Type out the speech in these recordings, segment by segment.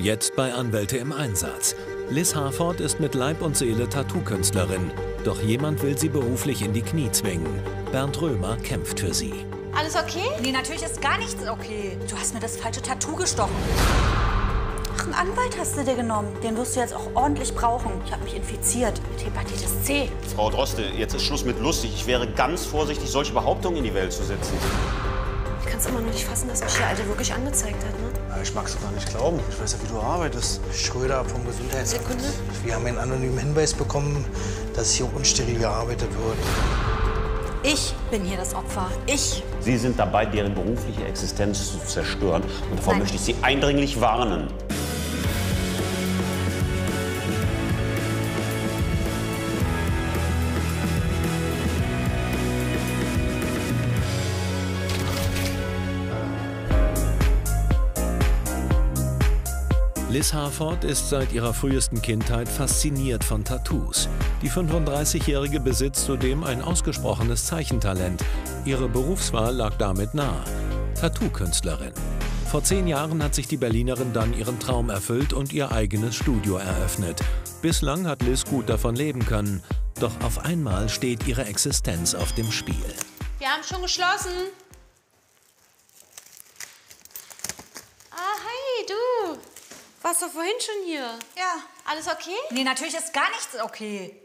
Jetzt bei Anwälte im Einsatz. Liz Harford ist mit Leib und Seele Tattoo-Künstlerin. Doch jemand will sie beruflich in die Knie zwingen. Bernd Römer kämpft für sie. Alles okay? Nee, natürlich ist gar nichts okay. Du hast mir das falsche Tattoo gestochen. Ach, einen Anwalt hast du dir genommen. Den wirst du jetzt auch ordentlich brauchen. Ich habe mich infiziert mit Hepatitis C. Frau Droste, jetzt ist Schluss mit lustig. Ich wäre ganz vorsichtig, solche Behauptungen in die Welt zu setzen. Ich kann es immer noch nicht fassen, dass mich der Alte wirklich angezeigt hat, ne? Ich mag es gar nicht glauben. Ich weiß ja, wie du arbeitest. Schröder vom Gesundheitsamt. Sekunde. Wir haben einen anonymen Hinweis bekommen, dass hier unsteril gearbeitet wird. Ich bin hier das Opfer. Ich. Sie sind dabei, deren berufliche Existenz zu zerstören. Und davor Nein. möchte ich Sie eindringlich warnen. Liz Harford ist seit ihrer frühesten Kindheit fasziniert von Tattoos. Die 35-Jährige besitzt zudem ein ausgesprochenes Zeichentalent. Ihre Berufswahl lag damit nahe. Tattoo-Künstlerin. Vor zehn Jahren hat sich die Berlinerin dann ihren Traum erfüllt und ihr eigenes Studio eröffnet. Bislang hat Liz gut davon leben können. Doch auf einmal steht ihre Existenz auf dem Spiel. Wir haben schon geschlossen. Ah, hi, du. Warst doch vorhin schon hier. Ja. Alles okay? Nee, natürlich ist gar nichts okay.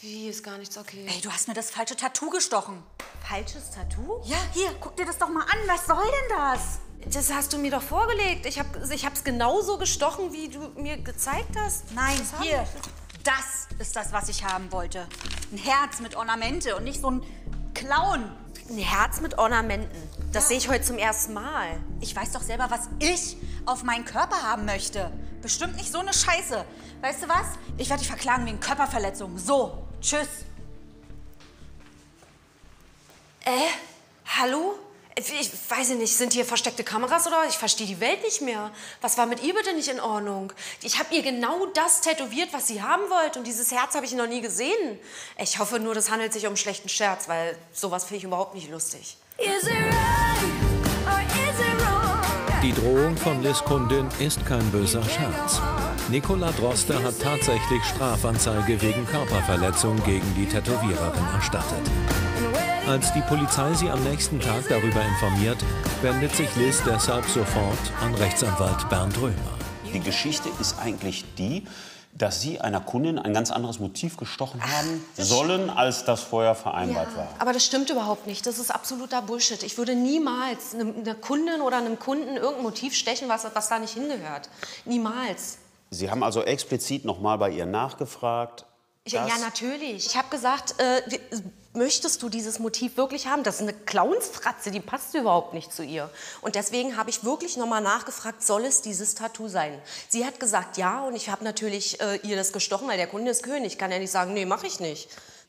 Wie, ist gar nichts okay? Ey, du hast mir das falsche Tattoo gestochen. falsches Tattoo? Ja, hier, guck dir das doch mal an. Was soll denn das? Das hast du mir doch vorgelegt. Ich, hab, ich hab's genauso gestochen, wie du mir gezeigt hast. Nein, Das hier. Das ist das, was ich haben wollte. Ein Herz mit Ornamente und nicht so ein Clown. Ein Herz mit Ornamenten. Das sehe ich heute zum ersten Mal. Ich weiß doch selber, was ich auf meinen Körper haben möchte. Bestimmt nicht so eine Scheiße. Weißt du was? Ich werde dich verklagen wegen Körperverletzung. So, tschüss. Äh? Hallo? Ich weiß nicht, sind hier versteckte Kameras oder? Ich verstehe die Welt nicht mehr. Was war mit ihr bitte nicht in Ordnung? Ich habe ihr genau das tätowiert, was sie haben wollte. Und dieses Herz habe ich noch nie gesehen. Ich hoffe nur, das handelt sich um einen schlechten Scherz, weil sowas finde ich überhaupt nicht lustig. Die Drohung von Liz Kundin ist kein böser Scherz. Nicola Droste hat tatsächlich Strafanzeige wegen Körperverletzung gegen die Tätowiererin erstattet. Als die Polizei sie am nächsten Tag darüber informiert, wendet sich Liz deshalb sofort an Rechtsanwalt Bernd Römer. Die Geschichte ist eigentlich die, dass Sie einer Kundin ein ganz anderes Motiv gestochen haben sollen, als das vorher vereinbart war. Aber das stimmt überhaupt nicht. Das ist absoluter Bullshit. Ich würde niemals einer Kundin oder einem Kunden irgendein Motiv stechen, was, was da nicht hingehört. Niemals. Sie haben also explizit noch mal bei ihr nachgefragt. Ja, dass- ja, natürlich. Ich habe gesagt, äh, möchtest du dieses Motiv wirklich haben? Das ist eine Clownsfratze, die passt überhaupt nicht zu ihr. Und deswegen habe ich wirklich nochmal nachgefragt, soll es dieses Tattoo sein? Sie hat gesagt ja und ich habe natürlich äh, ihr das gestochen, weil der Kunde ist König. Kann ja nicht sagen, nee, mache ich nicht.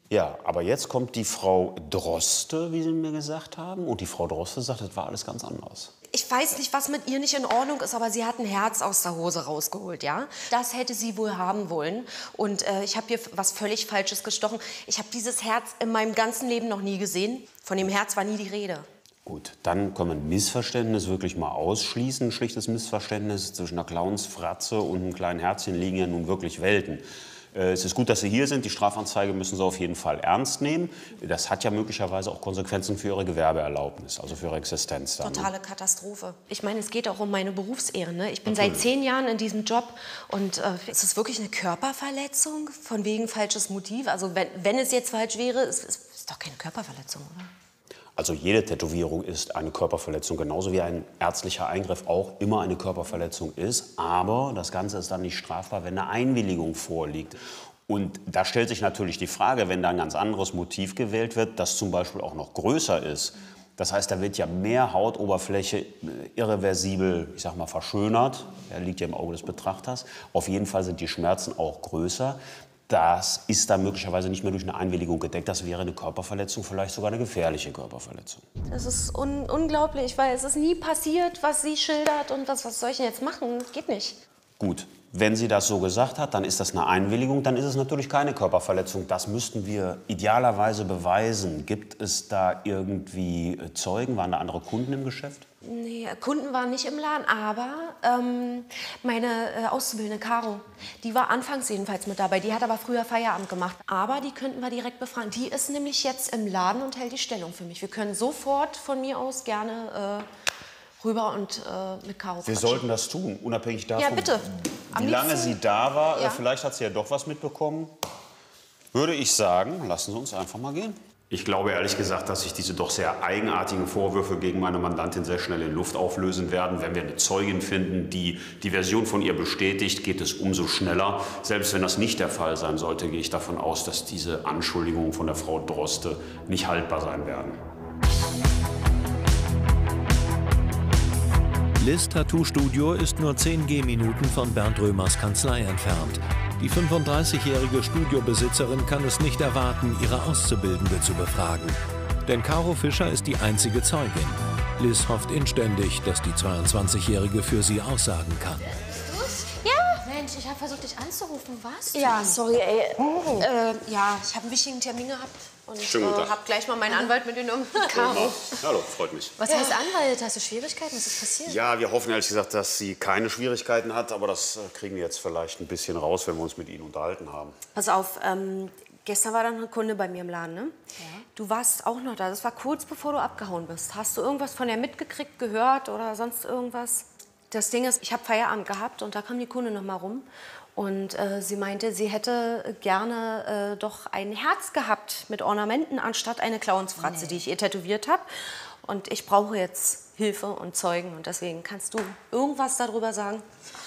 Ja, aber jetzt kommt die Frau Droste, wie Sie mir gesagt haben. Und die Frau Droste sagt, das war alles ganz anders. Ich weiß nicht, was mit ihr nicht in Ordnung ist, aber sie hat ein Herz aus der Hose rausgeholt, ja? Das hätte sie wohl haben wollen. Und äh, ich habe ihr was völlig Falsches gestochen. Ich habe dieses Herz in meinem ganzen Leben noch nie gesehen. Von dem Herz war nie die Rede. Gut, dann wir ein Missverständnis wirklich mal ausschließen. Schlichtes Missverständnis zwischen einer Clownsfratze und einem kleinen Herzchen liegen ja nun wirklich Welten. Äh, Es ist gut, dass Sie hier sind. Die Strafanzeige müssen Sie auf jeden Fall ernst nehmen. Das hat ja möglicherweise auch Konsequenzen für Ihre Gewerbeerlaubnis, also für Ihre Existenz. Dann? Totale Katastrophe. Ich meine, es geht auch um meine Berufsehre. Ne? Ich bin seit zehn Jahren in diesem Job und äh, ist es wirklich eine Körperverletzung von wegen falsches Motiv? Also wenn, wenn es jetzt falsch wäre, ist es ist doch keine Körperverletzung, oder? Also jede Tätowierung ist eine Körperverletzung, genauso wie ein ärztlicher Eingriff auch immer eine Körperverletzung ist. Aber das Ganze ist dann nicht strafbar, wenn eine Einwilligung vorliegt. Und da stellt sich natürlich die Frage, wenn da ein ganz anderes Motiv gewählt wird, das zum Beispiel auch noch größer ist. Das heißt, da wird ja mehr Hautoberfläche äh, irreversibel, ich sag mal, verschönert. Ja, liegt ja im Auge des Betrachters. Auf jeden Fall sind die Schmerzen auch größer. Das ist dann möglicherweise nicht mehr durch eine Einwilligung gedeckt. Das wäre eine Körperverletzung, vielleicht sogar eine gefährliche Körperverletzung. Das ist un unglaublich, weil es ist nie passiert, was sie schildert und was, was soll ich denn jetzt machen? Das geht nicht. Gut, wenn sie das so gesagt hat, dann ist das eine Einwilligung, dann ist es natürlich keine Körperverletzung. Das müssten wir idealerweise beweisen. Gibt es da irgendwie Zeugen? Waren da andere Kunden im Geschäft? Nee, Kunden waren nicht im Laden, aber ähm, meine äh, Auszubildende Caro, die war anfangs jedenfalls mit dabei. Die hat aber früher Feierabend gemacht. Aber die könnten wir direkt befragen. Die ist nämlich jetzt im Laden und hält die Stellung für mich. Wir können sofort von mir aus gerne äh, rüber und äh, mit Caro Wir quatschen. sollten das tun, unabhängig davon, Ja, bitte. Am wie lange liebsten- sie da war. Ja. Vielleicht hat sie ja doch was mitbekommen. Würde ich sagen, lassen Sie uns einfach mal gehen. Ich glaube ehrlich gesagt, dass sich diese doch sehr eigenartigen Vorwürfe gegen meine Mandantin sehr schnell in Luft auflösen werden. Wenn wir eine Zeugin finden, die die Version von ihr bestätigt, geht es umso schneller. Selbst wenn das nicht der Fall sein sollte, gehe ich davon aus, dass diese Anschuldigungen von der Frau Droste nicht haltbar sein werden. Liz Tattoo Studio ist nur 10 Gehminuten von Bernd Römers Kanzlei entfernt. Die 35-jährige Studiobesitzerin kann es nicht erwarten, ihre Auszubildende zu befragen. Denn Caro Fischer ist die einzige Zeugin. Liz hofft inständig, dass die 22-jährige für sie aussagen kann. Mensch, ich habe versucht, dich anzurufen. Was? Ja, sorry, ey. Äh, ja, ich habe einen wichtigen Termin gehabt und Schönen guten äh, Tag. habe gleich mal meinen Anwalt mitgenommen. Caro. Hallo, freut mich. Was heißt Anwalt? Hast du Schwierigkeiten? Was ist passiert? Ja, wir hoffen ehrlich gesagt, dass sie keine Schwierigkeiten hat, aber das äh, kriegen wir jetzt vielleicht ein bisschen raus, wenn wir uns mit Ihnen unterhalten haben. Pass auf, ähm, gestern war dann ein Kunde bei mir im Laden, ne? Du warst auch noch da. Das war kurz bevor du abgehauen bist. Hast du irgendwas von der mitgekriegt, gehört oder sonst irgendwas? Das Ding ist, ich habe Feierabend gehabt und da kam die Kunde noch mal rum. Und äh, sie meinte, sie hätte gerne äh, doch ein Herz gehabt mit Ornamenten anstatt eine Clownsfratze, die ich ihr tätowiert habe. Und ich brauche jetzt Hilfe und Zeugen. Und deswegen kannst du irgendwas darüber sagen?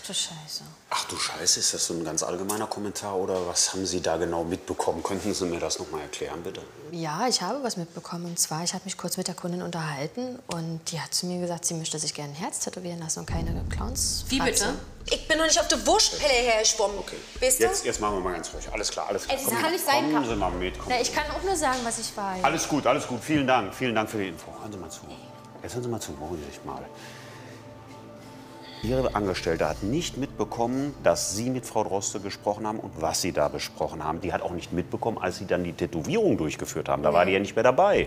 Ach du Scheiße. Ach du Scheiße, ist das so ein ganz allgemeiner Kommentar oder was haben Sie da genau mitbekommen? Könnten Sie mir das noch mal erklären, bitte? Ja, ich habe was mitbekommen. Und zwar, ich habe mich kurz mit der Kundin unterhalten und die hat zu mir gesagt, sie möchte sich gerne ein Herz tätowieren lassen und keine Clowns. Wie bitte? Ich bin noch nicht auf der Wurstpelle hergeschwommen. Okay. Weißt du? Jetzt, jetzt machen wir mal ganz ruhig. Alles klar, alles klar. Ey, das Kommen kann Sie- nicht sein, Kommen Sie mal mit. Na, ich kann auch nur sagen, was ich weiß. Alles gut, alles gut. Vielen Dank. Vielen Dank für die Info. Hören Sie mal zu. Jetzt hören Sie mal zu. Beruhigen Sie sich mal. Ihre Angestellte hat nicht mitbekommen, dass Sie mit Frau Droste gesprochen haben und was Sie da besprochen haben. Die hat auch nicht mitbekommen, als Sie dann die Tätowierung durchgeführt haben. Da war die ja nicht mehr dabei.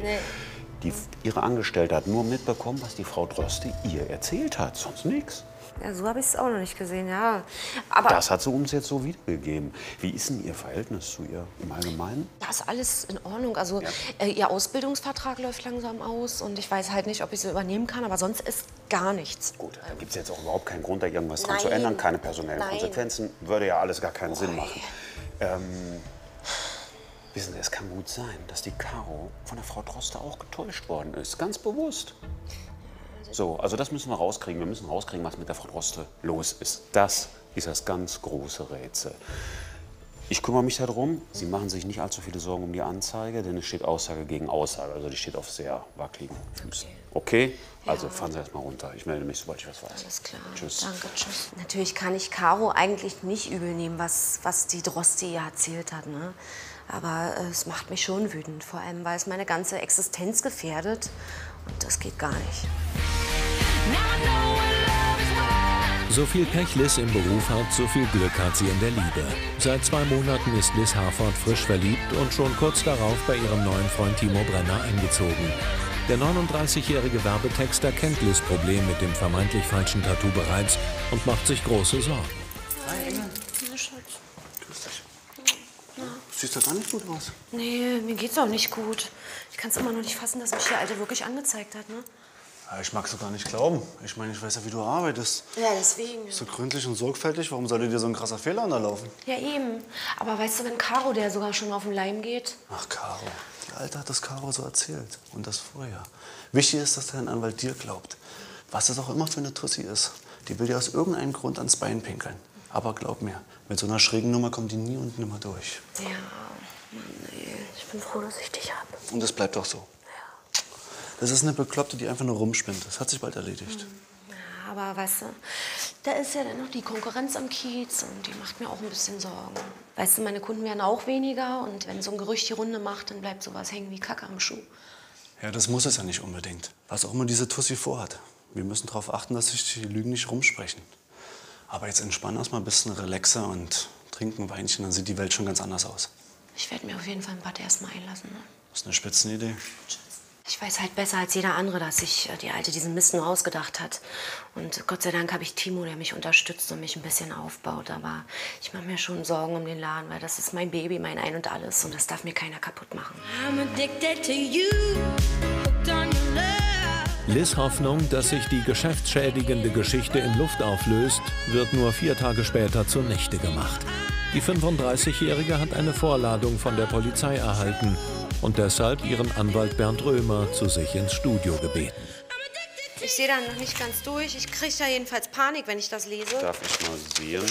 Die, ihre Angestellte hat nur mitbekommen, was die Frau Droste ihr erzählt hat. Sonst nichts. Ja, so habe ich es auch noch nicht gesehen, ja. Aber Das hat sie uns jetzt so wiedergegeben. Wie ist denn Ihr Verhältnis zu ihr im Allgemeinen? das ist alles in Ordnung. Also äh, ihr Ausbildungsvertrag läuft langsam aus und ich weiß halt nicht, ob ich sie übernehmen kann, aber sonst ist gar nichts. Gut, da gibt es jetzt auch überhaupt keinen Grund, da irgendwas dran zu Nein. ändern. Keine personellen Nein. Konsequenzen. Würde ja alles gar keinen Sinn machen. Ähm, wissen Sie, es kann gut sein, dass die Caro von der Frau Droste auch getäuscht worden ist. Ganz bewusst. So, also das müssen wir rauskriegen. Wir müssen rauskriegen, was mit der Frau Droste los ist. Das ist das ganz große Rätsel. Ich kümmere mich darum. Sie machen sich nicht allzu viele Sorgen um die Anzeige, denn es steht Aussage gegen Aussage. Also die steht auf sehr wackeligen Füßen. Okay? Also fahren Sie erst mal runter. Ich melde mich, sobald ich was weiß. Alles klar. Tschüss. Danke, tschüss. Natürlich kann ich Caro eigentlich nicht übel nehmen, was, was die Droste ihr erzählt hat. Ne? Aber äh, es macht mich schon wütend, vor allem weil es meine ganze Existenz gefährdet. Und das geht gar nicht. So viel Pech Liz im Beruf hat, so viel Glück hat sie in der Liebe. Seit zwei Monaten ist Liz Harford frisch verliebt und schon kurz darauf bei ihrem neuen Freund Timo Brenner eingezogen. Der 39-jährige Werbetexter kennt Liz Problem mit dem vermeintlich falschen Tattoo bereits und macht sich große Sorgen. Siehst du gar nicht gut aus? Nee, mir geht's auch nicht gut. Ich kann es immer noch nicht fassen, dass mich der Alte wirklich angezeigt hat. Ne? Ja, ich mag es gar nicht glauben. Ich meine, ich weiß ja, wie du arbeitest. Ja, deswegen. So gründlich und sorgfältig, warum sollte dir so ein krasser Fehler unterlaufen? Ja, eben. Aber weißt du, wenn Caro, der sogar schon auf den Leim geht, Ach, Caro. Die Alte hat das Caro so erzählt. Und das vorher. Wichtig ist, dass dein Anwalt dir glaubt. Was es auch immer für eine Tussi ist. Die will dir aus irgendeinem Grund ans Bein pinkeln. Aber glaub mir, mit so einer schrägen Nummer kommt die nie und nimmer durch. ja, Mann, ey, ich bin froh, dass ich dich hab. Und das bleibt doch so. Das ist eine Bekloppte, die einfach nur rumspinnt. Das hat sich bald erledigt. Ja, aber weißt du, da ist ja dann noch die Konkurrenz am Kiez und die macht mir auch ein bisschen Sorgen. Weißt du, meine Kunden werden auch weniger und wenn so ein Gerücht die Runde macht, dann bleibt sowas hängen wie Kacke am Schuh. Ja, das muss es ja nicht unbedingt. Was auch immer diese Tussi vorhat. Wir müssen darauf achten, dass sich die Lügen nicht rumsprechen. Aber jetzt entspann erst mal ein bisschen relaxer und trink ein Weinchen, dann sieht die Welt schon ganz anders aus. Ich werde mir auf jeden Fall ein Bad erstmal einlassen. Ne? Das ist eine Spitzenidee. Ich weiß halt besser als jeder andere, dass sich äh, die Alte diesen Mist nur ausgedacht hat. Und Gott sei Dank habe ich Timo, der mich unterstützt und mich ein bisschen aufbaut. Aber ich mache mir schon Sorgen um den Laden, weil das ist mein Baby, mein Ein und Alles. Und das darf mir keiner kaputt machen. I'm addicted to you, Liz Hoffnung, dass sich die geschäftsschädigende Geschichte in Luft auflöst, wird nur vier Tage später zunichte gemacht. Die 35-Jährige hat eine Vorladung von der Polizei erhalten und deshalb ihren Anwalt Bernd Römer zu sich ins Studio gebeten. Ich sehe da noch nicht ganz durch. Ich kriege ja jedenfalls Panik, wenn ich das lese. Darf ich mal sehen?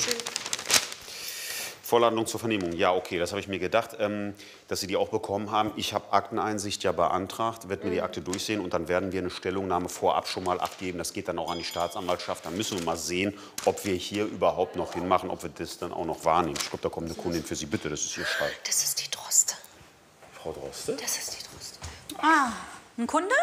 Vorladung zur Vernehmung. Ja, okay, das habe ich mir gedacht, ähm, dass Sie die auch bekommen haben. Ich habe Akteneinsicht ja beantragt, werde mir die Akte durchsehen und dann werden wir eine Stellungnahme vorab schon mal abgeben. Das geht dann auch an die Staatsanwaltschaft. Dann müssen wir mal sehen, ob wir hier überhaupt noch hinmachen, ob wir das dann auch noch wahrnehmen. Ich glaube, da kommt eine Kundin für Sie. Bitte, das ist Ihr Schreib. Das ist die Droste. Frau Droste? Das ist die Droste. Ah, ein Kunde?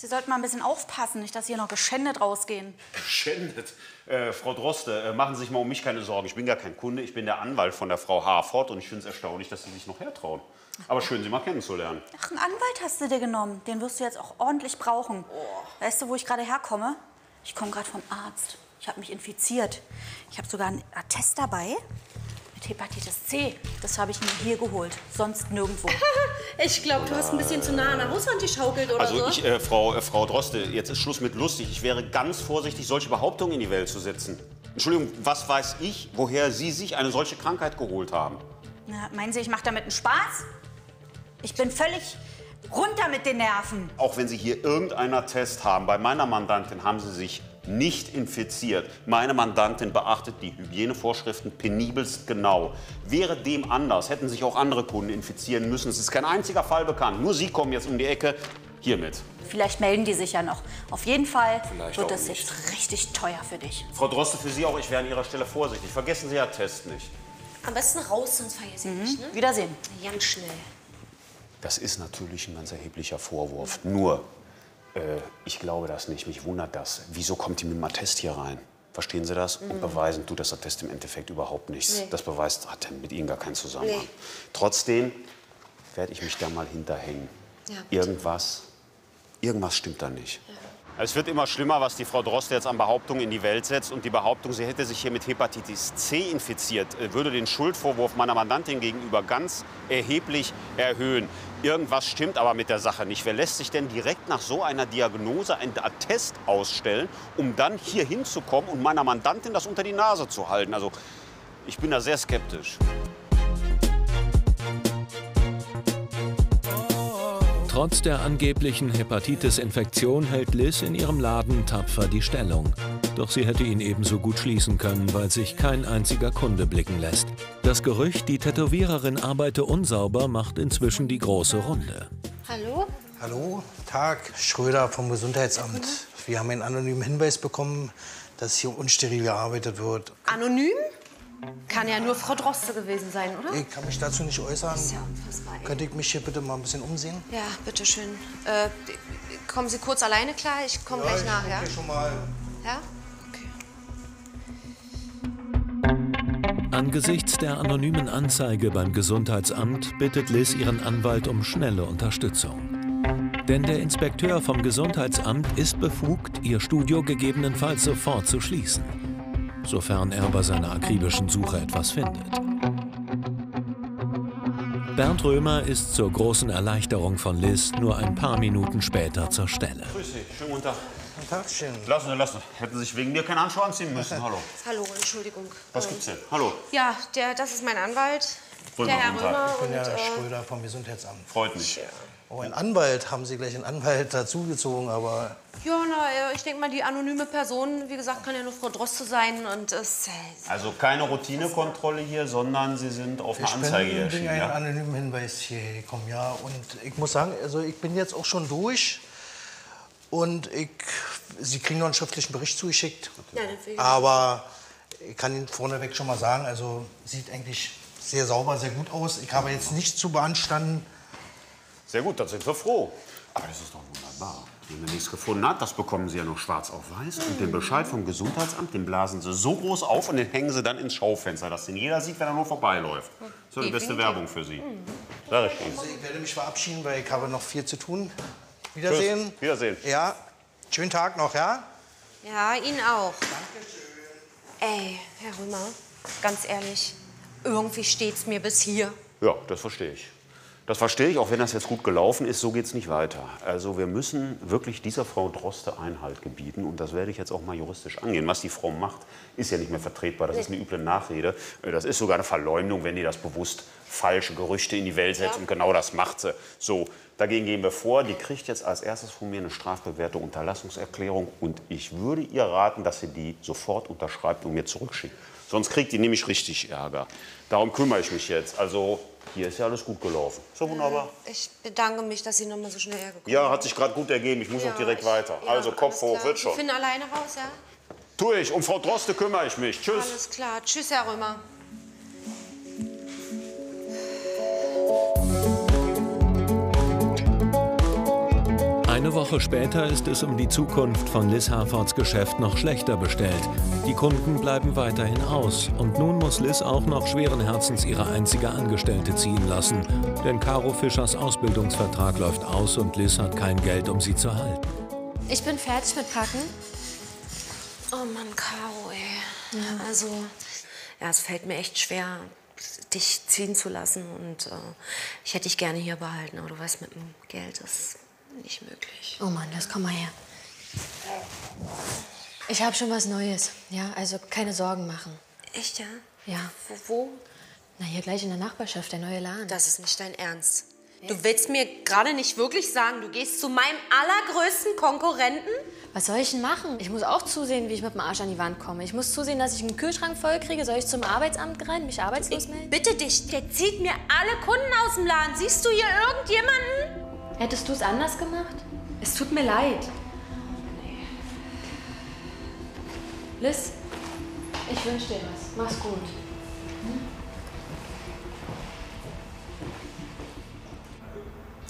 Sie sollten mal ein bisschen aufpassen, nicht, dass Sie hier noch geschändet rausgehen. Geschändet. Äh, Frau Droste, äh, machen Sie sich mal um mich keine Sorgen. Ich bin gar kein Kunde, ich bin der Anwalt von der Frau Harford und ich finde es erstaunlich, dass Sie sich noch hertrauen. Aber schön, Sie mal kennenzulernen. Ach, einen Anwalt hast du dir genommen. Den wirst du jetzt auch ordentlich brauchen. Weißt du, wo ich gerade herkomme? Ich komme gerade vom Arzt. Ich habe mich infiziert. Ich habe sogar einen Attest dabei mit Hepatitis C. Das habe ich mir hier geholt, sonst nirgendwo. Ich glaube, du hast ein bisschen zu nah an der Hauswand geschaukelt oder Also so. ich, äh, Frau, äh, Frau Droste, jetzt ist Schluss mit lustig. Ich wäre ganz vorsichtig, solche Behauptungen in die Welt zu setzen. Entschuldigung, was weiß ich, woher Sie sich eine solche Krankheit geholt haben? Na, meinen Sie, ich mache damit einen Spaß? Ich bin völlig runter mit den Nerven. Auch wenn Sie hier irgendeinen Attest haben, bei meiner Mandantin haben Sie sich nicht infiziert. Meine Mandantin beachtet die Hygienevorschriften penibelst genau. Wäre dem anders, hätten sich auch andere Kunden infizieren müssen. Es ist kein einziger Fall bekannt. Nur Sie kommen jetzt um die Ecke hiermit. Vielleicht melden die sich ja noch. Auf jeden Fall Vielleicht wird das nicht. jetzt richtig teuer für dich. Frau Droste, für Sie auch, ich wäre an Ihrer Stelle vorsichtig. Vergessen Sie Attest nicht. Am besten raus, sonst vergesse ich mich, ne? Wiedersehen. Ganz schnell. Das ist natürlich ein ganz erheblicher Vorwurf. Nur, äh, ich glaube das nicht. Mich wundert das. Wieso kommt die mit dem Attest hier rein? Verstehen Sie das? Und beweisen tut das Attest im Endeffekt überhaupt nichts. Nee. Das beweist, hat mit Ihnen gar keinen Zusammenhang. Nee. Trotzdem werde ich mich da mal hinterhängen. Ja, irgendwas, irgendwas stimmt da nicht. Es wird immer schlimmer, was die Frau Droste jetzt an Behauptungen in die Welt setzt. Und die Behauptung, sie hätte sich hier mit Hepatitis C infiziert, äh, würde den Schuldvorwurf meiner Mandantin gegenüber ganz erheblich erhöhen. Irgendwas stimmt aber mit der Sache nicht. Wer lässt sich denn direkt nach so einer Diagnose ein Attest ausstellen, um dann hier hinzukommen und meiner Mandantin das unter die Nase zu halten? Also, ich bin da sehr skeptisch. Trotz der angeblichen Hepatitis-Infektion hält Liz in ihrem Laden tapfer die Stellung. Doch sie hätte ihn ebenso gut schließen können, weil sich kein einziger Kunde blicken lässt. Das Gerücht, die Tätowiererin arbeite unsauber, macht inzwischen die große Runde. Hallo? Hallo, Tag, Schröder vom Gesundheitsamt. Wir haben einen anonymen Hinweis bekommen, dass hier unsteril gearbeitet wird. Anonym? Kann ja nur Frau Droste gewesen sein, oder? Ich kann mich dazu nicht äußern. ist ja unfassbar, ey. Könnte ich mich hier bitte mal ein bisschen umsehen? Ja, bitteschön. Äh, kommen Sie kurz alleine klar? Ich komme gleich nach, ja? Schon mal. Ja? Okay. Angesichts der anonymen Anzeige beim Gesundheitsamt bittet Liz ihren Anwalt um schnelle Unterstützung. Denn der Inspekteur vom Gesundheitsamt ist befugt, ihr Studio gegebenenfalls sofort zu schließen, sofern er bei seiner akribischen Suche etwas findet. Bernd Römer ist zur großen Erleichterung von Liz nur ein paar Minuten später zur Stelle. Grüß Sie, schönen guten Tag. Ein Tagchen. Lassen Sie, lassen Sie. Hätten Sie sich wegen mir keine Handschuhe anziehen müssen. Hallo. Hallo, Entschuldigung. Was gibt's denn? Hallo. Ja, der, das ist mein Anwalt. Römer, der Herr guten Tag. Römer. Ich bin Und, ja äh, Schröder vom Gesundheitsamt. Freut mich. Oh, ein Anwalt. Haben Sie gleich einen Anwalt dazugezogen, aber ja, na, ich denke mal, die anonyme Person, wie gesagt, kann ja nur Frau Droste sein. Und es. Äh, Also keine Routinekontrolle hier, sondern Sie sind auf eine ich bin Anzeige hier wegen erschienen, einen ja? anonymen Hinweis hier gekommen, ja. Und ich muss sagen, also ich bin jetzt auch schon durch. Und ich, Sie kriegen noch einen schriftlichen Bericht zugeschickt. Ja. Aber ich kann Ihnen vorneweg schon mal sagen, also sieht eigentlich sehr sauber, sehr gut aus. Ich habe jetzt nichts zu beanstanden. Sehr gut, dann sind wir froh. Aber das ist doch wunderbar. Wenn man nichts gefunden hat, das bekommen Sie ja noch schwarz auf weiß. Und den Bescheid vom Gesundheitsamt, den blasen Sie so groß auf und den hängen Sie dann ins Schaufenster, dass den jeder sieht, wenn er nur vorbeiläuft. So die beste Werbung für Sie. Sag ich Ihnen. Also ich werde mich verabschieden, weil ich habe noch viel zu tun. Wiedersehen. Tschüss. Wiedersehen. Ja, schönen Tag noch, ja? Ja, Ihnen auch. Ey, Herr Römer, ganz ehrlich, irgendwie steht's mir bis hier. Ja, das verstehe ich. Das verstehe ich, auch wenn das jetzt gut gelaufen ist, so geht es nicht weiter. Also wir müssen wirklich dieser Frau Droste Einhalt gebieten und das werde ich jetzt auch mal juristisch angehen. Was die Frau macht, ist ja nicht mehr vertretbar, das ist eine üble Nachrede. Das ist sogar eine Verleumdung, wenn die das bewusst falsche Gerüchte in die Welt setzt und genau das macht sie. So, dagegen gehen wir vor. Die kriegt jetzt als erstes von mir eine strafbewährte Unterlassungserklärung und ich würde ihr raten, dass sie die sofort unterschreibt und mir zurückschickt. Sonst kriegt die nämlich richtig Ärger. Darum kümmere ich mich jetzt. Also hier ist ja alles gut gelaufen. So wunderbar. Ich bedanke mich, dass Sie noch mal so schnell hergekommen Ja, hat sich gerade gut ergeben. Ich muss Ja, auch direkt ich- weiter. ja, also Kopf hoch, klar. wird schon. Ich finde alleine raus, ja? Tu ich. Um Frau Droste kümmere ich mich. Tschüss. Alles klar. Tschüss, Herr Römer. Eine Woche später ist es um die Zukunft von Liz Harfords Geschäft noch schlechter bestellt. Die Kunden bleiben weiterhin aus und nun muss Liz auch noch schweren Herzens ihre einzige Angestellte ziehen lassen. Denn Caro Fischers Ausbildungsvertrag läuft aus und Liz hat kein Geld, um sie zu halten. Ich bin fertig mit Packen. Oh Mann, Caro, ey. Also, ja, es fällt mir echt schwer, dich ziehen zu lassen. Und äh, ich hätte dich gerne hier behalten. Aber du weißt, mit dem Geld ist nicht möglich. Oh Mann, das komm mal her. Ich habe schon was Neues. Ja, also keine Sorgen machen. Echt, ja? Ja. Wo? wo? Na, hier gleich in der Nachbarschaft, der neue Laden. Das ist nicht dein Ernst. Du willst mir gerade nicht wirklich sagen, du gehst zu meinem allergrößten Konkurrenten? Was soll ich denn machen? Ich muss auch zusehen, wie ich mit dem Arsch an die Wand komme. Ich muss zusehen, dass ich einen Kühlschrank voll kriege. Soll ich zum Arbeitsamt rennen, mich arbeitslos melden? Bitte dich, der zieht mir alle Kunden aus dem Laden. Siehst du hier irgendjemanden? Hättest du es anders gemacht? Es tut mir leid. Liz, ich wünsche dir was. Mach's gut.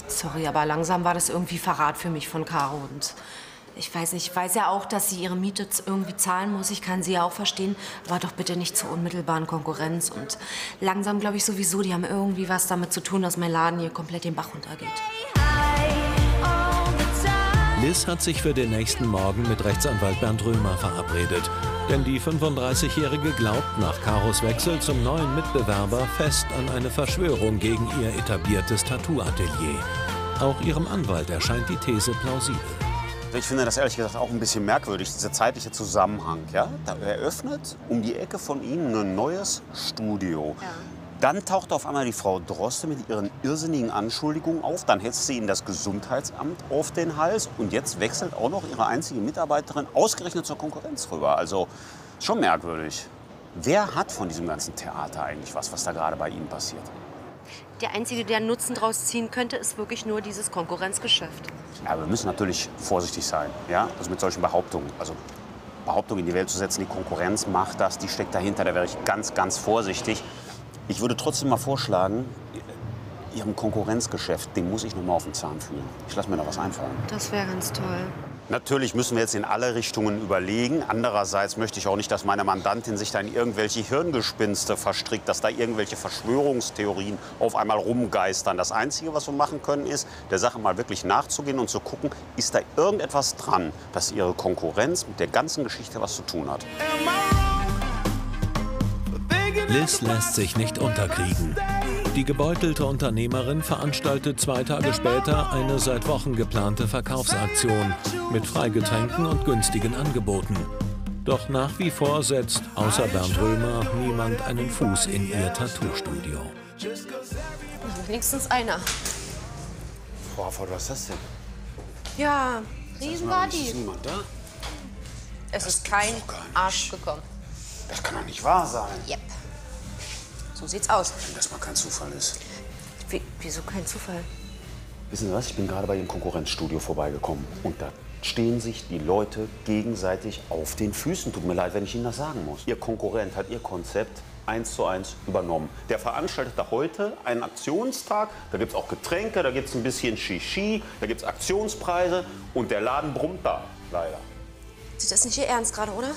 Sorry, aber langsam war das irgendwie Verrat für mich von Caro. Und ich weiß nicht, ich weiß ja auch, dass sie ihre Miete irgendwie zahlen muss. Ich kann sie ja auch verstehen. Aber doch bitte nicht zur unmittelbaren Konkurrenz. Und langsam glaube ich sowieso, die haben irgendwie was damit zu tun, dass mein Laden hier komplett den Bach runtergeht. Liz hat sich für den nächsten Morgen mit Rechtsanwalt Bernd Römer verabredet. Denn die 35-Jährige glaubt nach Karos Wechsel zum neuen Mitbewerber fest an eine Verschwörung gegen ihr etabliertes Tattoo-Atelier. Auch ihrem Anwalt erscheint die These plausibel. Ich finde das ehrlich gesagt auch ein bisschen merkwürdig, dieser zeitliche Zusammenhang. Ja? Da eröffnet um die Ecke von Ihnen ein neues Studio. Dann taucht auf einmal die Frau Droste mit ihren irrsinnigen Anschuldigungen auf. Dann hetzt sie Ihnen das Gesundheitsamt auf den Hals. Und jetzt wechselt auch noch Ihre einzige Mitarbeiterin ausgerechnet zur Konkurrenz rüber. Also schon merkwürdig. Wer hat von diesem ganzen Theater eigentlich was, was da gerade bei Ihnen passiert? Der Einzige, der Nutzen draus ziehen könnte, ist wirklich nur dieses Konkurrenzgeschäft. Ja, wir müssen natürlich vorsichtig sein, ja? Also mit solchen Behauptungen. Also Behauptungen in die Welt zu setzen, die Konkurrenz macht das, die steckt dahinter, da wäre ich ganz, ganz vorsichtig. Ich würde trotzdem mal vorschlagen, Ihrem Konkurrenzgeschäft, dem muss ich noch mal auf den Zahn fühlen. Ich lasse mir da was einfallen. Das wäre ganz toll. Natürlich müssen wir jetzt in alle Richtungen überlegen. Andererseits möchte ich auch nicht, dass meine Mandantin sich da in irgendwelche Hirngespinste verstrickt, dass da irgendwelche Verschwörungstheorien auf einmal rumgeistern. Das Einzige, was wir machen können, ist, der Sache mal wirklich nachzugehen und zu gucken, ist da irgendetwas dran, dass ihre Konkurrenz mit der ganzen Geschichte was zu tun hat. Liz lässt sich nicht unterkriegen. Die gebeutelte Unternehmerin veranstaltet zwei Tage später eine seit Wochen geplante Verkaufsaktion mit Freigetränken und günstigen Angeboten. Doch nach wie vor setzt außer Bernd Römer niemand einen Fuß in ihr Tattoo-Studio. Wenigstens einer. Frau Hafford, was ist das denn? Ja, Riesenparty. Ist niemand da? Es ist kein. Arsch gekommen. Das kann doch nicht wahr sein, Yep. So sieht's aus. wenn das mal kein Zufall ist. Wie, wieso kein Zufall? Wissen Sie was, ich bin gerade bei Ihrem Konkurrenzstudio vorbeigekommen und da stehen sich die Leute gegenseitig auf den Füßen. Tut mir leid, wenn ich Ihnen das sagen muss. Ihr Konkurrent hat Ihr Konzept eins zu eins übernommen. Der veranstaltet da heute einen Aktionstag. Da gibt es auch Getränke, da gibt es ein bisschen Shishi, da gibt es Aktionspreise und der Laden brummt da, leider. Das ist nicht Ihr Ernst gerade, oder?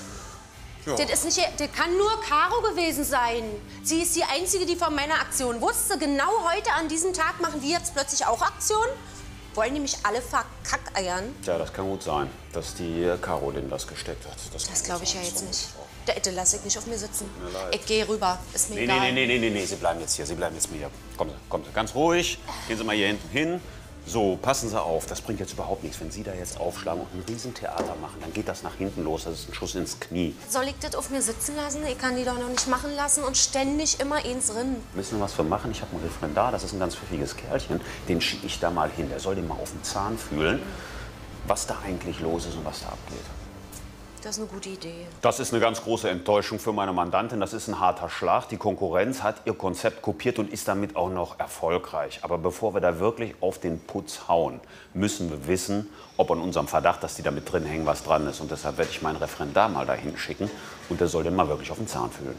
Das, ist nicht, das kann nur Caro gewesen sein. Sie ist die Einzige, die von meiner Aktion wusste. Genau heute an diesem Tag machen wir jetzt plötzlich auch Aktion. Wollen nämlich alle verkackeiern. Ja, das kann gut sein, dass die Caroline das gesteckt hat. Das gut glaube ich ja sein. jetzt nicht. Da, da lasse ich nicht auf mir sitzen. Ich gehe rüber. Ist mir Nee, egal. nee, nee, nee, nee, nee, Sie bleiben jetzt hier, Sie bleiben jetzt mir hier. Kommen Sie, kommen Sie, ganz ruhig. Gehen Sie mal hier hinten hin. So, passen Sie auf, das bringt jetzt überhaupt nichts. Wenn Sie da jetzt aufschlagen und ein Riesentheater machen, dann geht das nach hinten los. Das ist ein Schuss ins Knie. Soll ich das auf mir sitzen lassen? Ich kann die doch noch nicht machen lassen und ständig immer eins drin. Wissen wir, was wir machen? Ich habe einen Referendar, das ist ein ganz pfiffiges Kerlchen. Den schicke ich da mal hin. Der soll den mal auf den Zahn fühlen, was da eigentlich los ist und was da abgeht. Das ist eine gute Idee. Das ist eine ganz große Enttäuschung für meine Mandantin. Das ist ein harter Schlag. Die Konkurrenz hat ihr Konzept kopiert und ist damit auch noch erfolgreich. Aber bevor wir da wirklich auf den Putz hauen, müssen wir wissen, ob an unserem Verdacht, dass die da mit drin hängen, was dran ist. Und deshalb werde ich meinen Referendar mal dahin schicken und der soll den mal wirklich auf den Zahn fühlen.